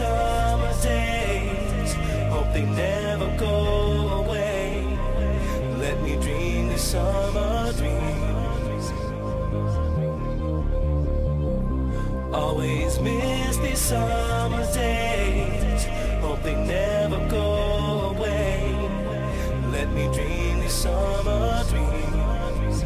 summer days. Hope they never go away. Let me dream the summer dreams. Always miss these summer days. Hope they never go away. Let me dream these summer dreams.